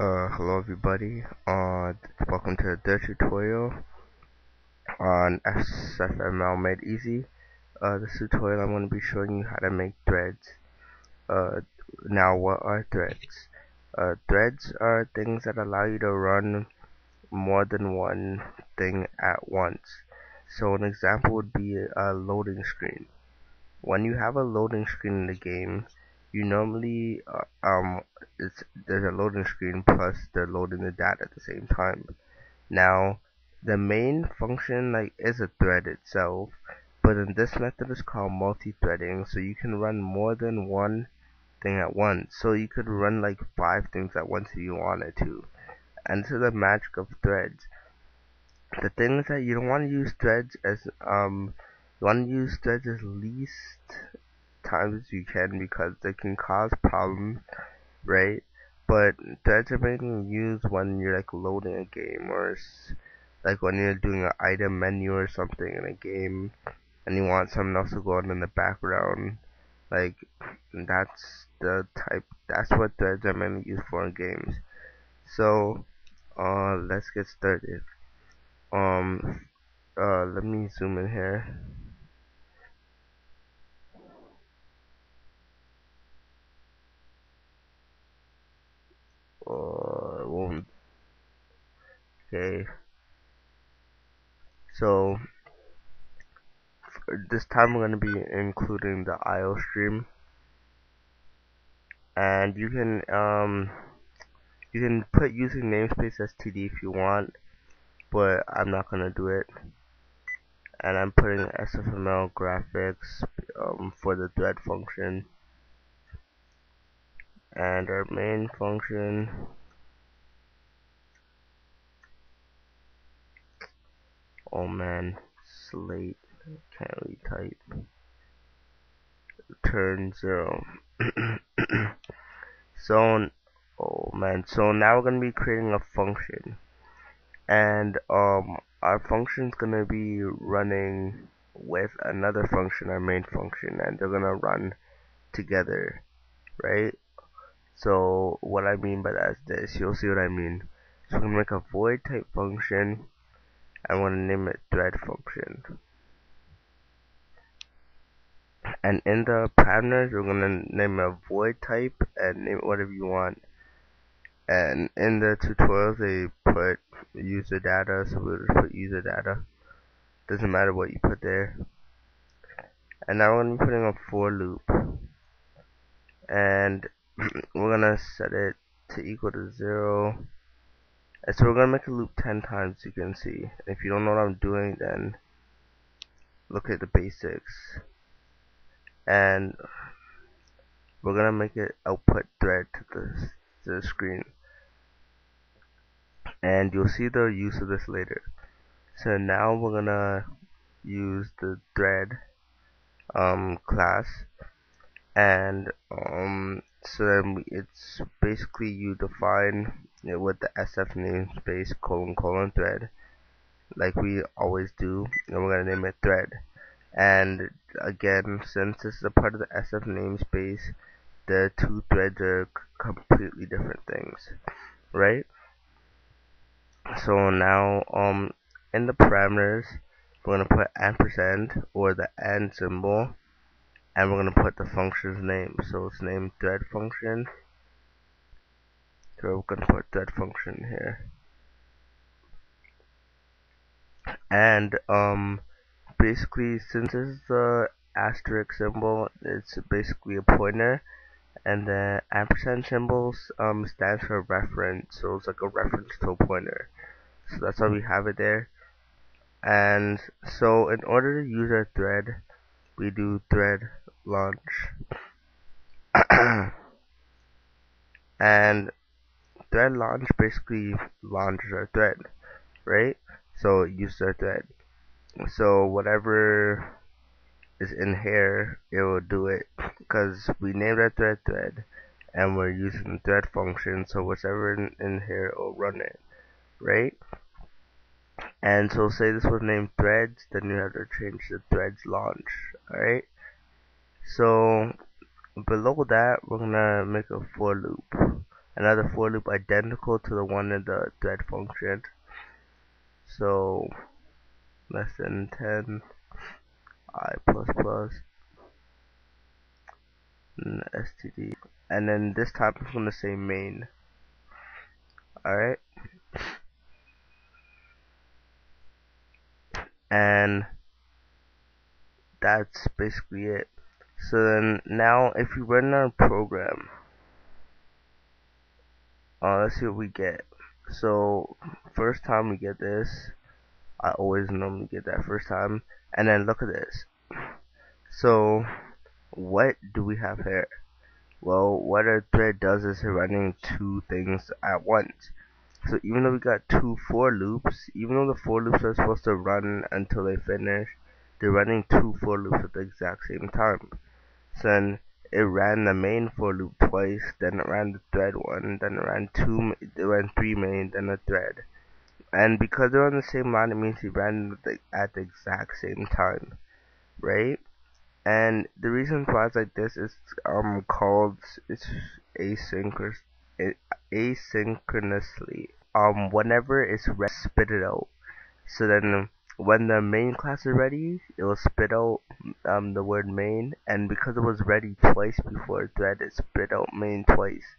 Uh, hello everybody, uh, welcome to the tutorial on SFML Made Easy. Uh, this tutorial I'm going to be showing you how to make threads. Uh, now what are threads? Uh, threads are things that allow you to run more than one thing at once. So an example would be a loading screen. When you have a loading screen in the game, you normally uh, um it's there's a loading screen plus they're loading the data at the same time. Now the main function like is a thread itself but in this method is called multi-threading so you can run more than one thing at once. So you could run like five things at once if you wanted to. And is the magic of threads. The thing is that you don't want to use threads as um you want to use threads as least times you can because they can cause problems, right? But are mainly used when you're like loading a game or like when you're doing an item menu or something in a game and you want something else to go on in the background. Like that's the type that's what threads are mainly used for in games. So uh let's get started. Um uh let me zoom in here. Or won't okay. So this time we're going to be including the IO stream. And you can um you can put using namespace std if you want but I'm not gonna do it. And I'm putting SFML graphics um, for the thread function and our main function. Oh man slate can't really type. Turn zero. So oh man so now we're gonna be creating a function. And um our function is gonna be running with another function our main function and they're gonna run together right so what I mean by that is this, you'll see what I mean. So I'm going to make a void type function. I'm going to name it thread function. And in the parameters, we're going to name a void type and name it whatever you want. And in the tutorials, they put user data, so we'll just put user data. Doesn't matter what you put there. And now we're going to be putting a for loop. And we're gonna set it to equal to zero. And so we're gonna make a loop 10 times you can see. If you don't know what I'm doing then look at the basics. And we're gonna make it output thread to the, to the screen. And you'll see the use of this later. So now we're gonna use the thread um, class. And um, so then it's basically you define it with the SF namespace colon colon thread like we always do and we're gonna name it thread. And again since this is a part of the SF namespace the two threads are completely different things right? So now um in the parameters we're gonna put ampersand or the and symbol and we're going to put the function's name so it's named thread function. So we're going to put thread function here. And um basically since this is the asterisk symbol it's basically a pointer. And the ampersand symbols um stands for reference so it's like a reference to a pointer. So that's why we have it there. And so in order to use our thread we do thread launch. And thread launch basically launches our thread right? So it uses our thread. So whatever is in here it will do it. Because we named our thread thread and we're using the thread function so whatever in, in here will run it right and so say this was named threads then you have to change the threads launch alright? So below that we're gonna make a for loop. Another for loop identical to the one in the thread function. So less than 10 i plus plus and std and then this time I'm going to say main. Alright and that's basically it. So then now if we run our program uh, let's see what we get. So first time we get this I always normally get that first time and then look at this. So what do we have here? Well what a thread does is running two things at once so even though we got two for loops even though the for loops are supposed to run until they finish they're running two for loops at the exact same time so then it ran the main for loop twice, then it ran the thread one, then it ran two, it ran three main, then a thread. And because they're on the same line, it means it ran at the exact same time, right? And the reason why it's like this is um called it's asynchronous asynchronously. Um, whenever it's ready, spit it out. So then when the main class is ready, it will spit out um, the word main, and because it was ready twice before thread, it spit out main twice.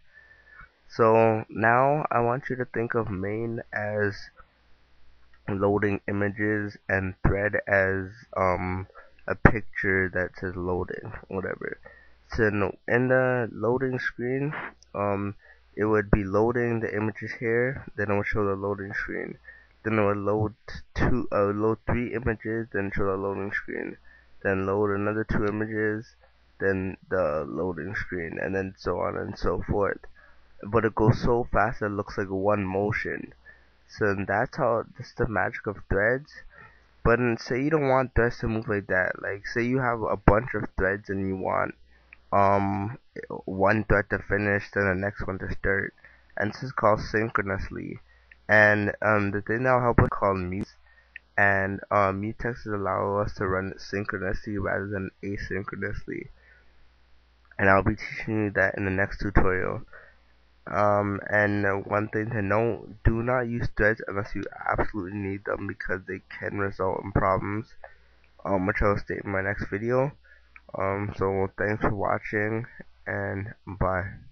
So now I want you to think of main as loading images and thread as um, a picture that says loading, whatever. So in the loading screen, um, it would be loading the images here, then it would show the loading screen. Then it would load two uh, load three images then show the loading screen. Then load another two images then the loading screen and then so on and so forth. But it goes so fast it looks like one motion. So that's how that's the magic of threads. But in, say you don't want threads to move like that. Like say you have a bunch of threads and you want um one thread to finish then the next one to start. And this is called synchronously. And um, the thing that will help us called mute and um, mutex allow us to run synchronously rather than asynchronously. And I'll be teaching you that in the next tutorial. Um, and one thing to note do not use threads unless you absolutely need them because they can result in problems. Um, which I'll state in my next video. Um, so thanks for watching and bye